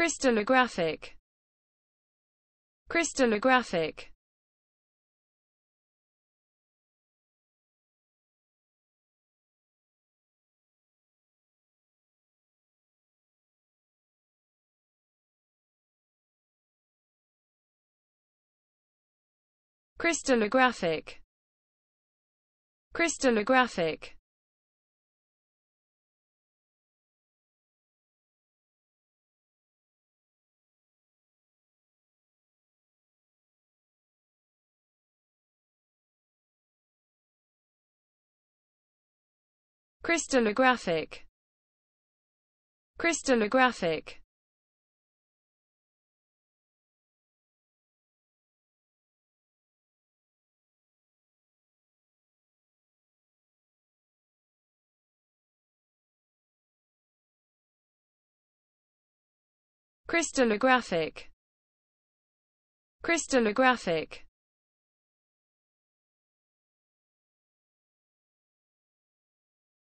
crystallographic. Crystallographic. Crystallographic. Crystallographic crystallographic. Crystallographic. Crystallographic. Crystallographic